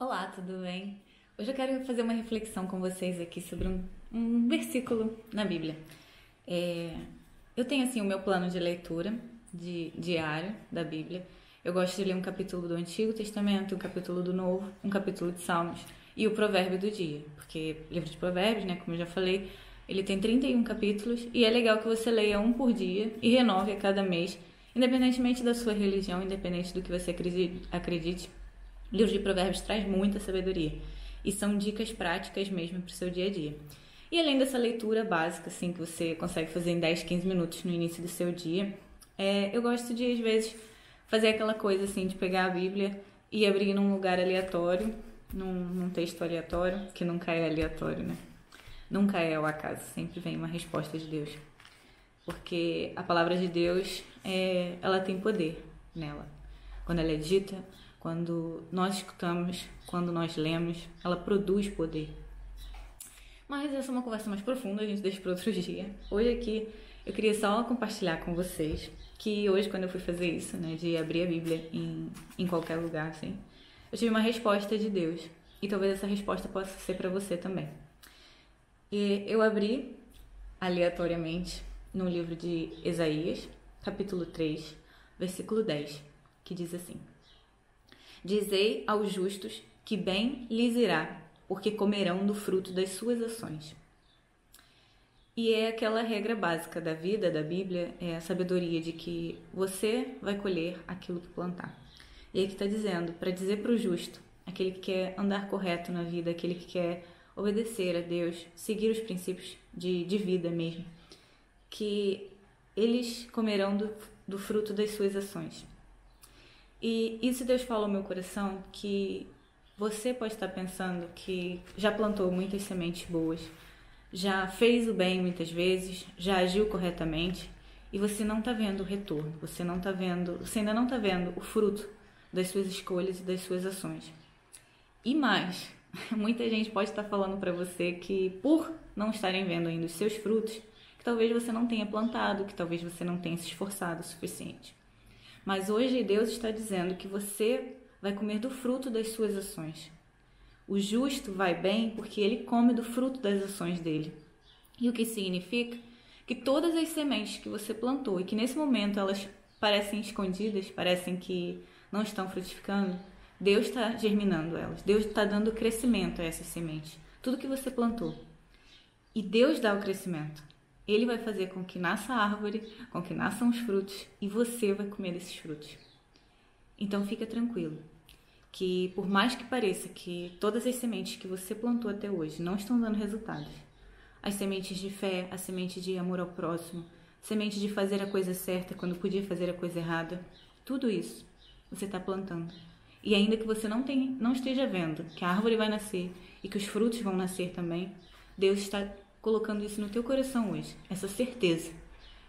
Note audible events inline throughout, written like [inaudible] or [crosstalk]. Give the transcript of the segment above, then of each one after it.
Olá, tudo bem? Hoje eu quero fazer uma reflexão com vocês aqui sobre um, um versículo na Bíblia. É, eu tenho assim o meu plano de leitura de, diário da Bíblia. Eu gosto de ler um capítulo do Antigo Testamento, um capítulo do Novo, um capítulo de Salmos e o provérbio do dia, porque livro de provérbios, né, como eu já falei, ele tem 31 capítulos e é legal que você leia um por dia e renove a cada mês, independentemente da sua religião, independente do que você acredite. O livro de provérbios traz muita sabedoria e são dicas práticas mesmo para o seu dia a dia. E além dessa leitura básica, assim, que você consegue fazer em 10, 15 minutos no início do seu dia, é, eu gosto de, às vezes, fazer aquela coisa, assim, de pegar a Bíblia e abrir num lugar aleatório, num, num texto aleatório, que nunca é aleatório, né? Nunca é ao acaso, sempre vem uma resposta de Deus. Porque a palavra de Deus, é, ela tem poder nela. Quando ela é dita, quando nós escutamos, quando nós lemos, ela produz poder. Mas essa é uma conversa mais profunda, a gente deixa para outro [laughs] dia. Hoje aqui eu queria só compartilhar com vocês que hoje, quando eu fui fazer isso, né, de abrir a Bíblia em, em qualquer lugar, assim, eu tive uma resposta de Deus. E talvez essa resposta possa ser para você também. E eu abri aleatoriamente no livro de Isaías, capítulo 3, versículo 10, que diz assim: Dizei aos justos que bem lhes irá, porque comerão do fruto das suas ações. E é aquela regra básica da vida, da Bíblia, é a sabedoria de que você vai colher aquilo que plantar. E aí que está dizendo, para dizer para o justo, aquele que quer andar correto na vida, aquele que quer obedecer a Deus, seguir os princípios de, de vida mesmo, que eles comerão do, do fruto das suas ações. E isso Deus falou ao meu coração que você pode estar pensando que já plantou muitas sementes boas, já fez o bem muitas vezes, já agiu corretamente e você não está vendo o retorno, você não está vendo, você ainda não está vendo o fruto das suas escolhas e das suas ações. E mais, [laughs] muita gente pode estar falando para você que por não estarem vendo ainda os seus frutos, que talvez você não tenha plantado, que talvez você não tenha se esforçado o suficiente. Mas hoje Deus está dizendo que você vai comer do fruto das suas ações. O justo vai bem porque ele come do fruto das ações dele. E o que significa? Que todas as sementes que você plantou e que nesse momento elas parecem escondidas, parecem que não estão frutificando, Deus está germinando elas. Deus está dando crescimento a essas sementes. Tudo que você plantou. E Deus dá o crescimento. Ele vai fazer com que nasça a árvore, com que nasçam os frutos e você vai comer esses frutos. Então fica tranquilo, que por mais que pareça que todas as sementes que você plantou até hoje não estão dando resultados, as sementes de fé, a semente de amor ao próximo, semente de fazer a coisa certa quando podia fazer a coisa errada, tudo isso você está plantando. E ainda que você não, tenha, não esteja vendo que a árvore vai nascer e que os frutos vão nascer também, Deus está colocando isso no teu coração hoje, essa certeza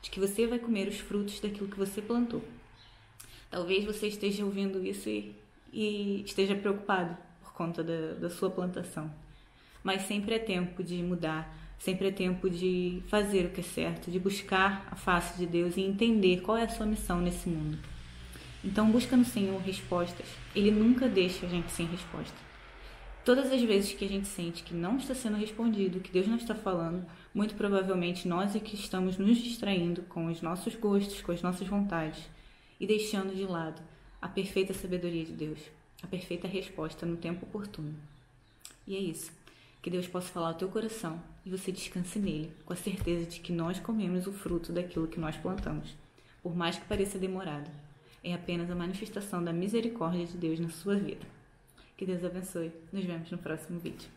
de que você vai comer os frutos daquilo que você plantou. Talvez você esteja ouvindo isso e, e esteja preocupado por conta da, da sua plantação. Mas sempre é tempo de mudar, sempre é tempo de fazer o que é certo, de buscar a face de Deus e entender qual é a sua missão nesse mundo. Então busca no Senhor respostas. Ele nunca deixa a gente sem resposta. Todas as vezes que a gente sente que não está sendo respondido, que Deus não está falando, muito provavelmente nós é que estamos nos distraindo com os nossos gostos, com as nossas vontades e deixando de lado a perfeita sabedoria de Deus, a perfeita resposta no tempo oportuno. E é isso. Que Deus possa falar ao teu coração e você descanse nele, com a certeza de que nós comemos o fruto daquilo que nós plantamos, por mais que pareça demorado. É apenas a manifestação da misericórdia de Deus na sua vida. Que Deus abençoe. Nos vemos no próximo vídeo.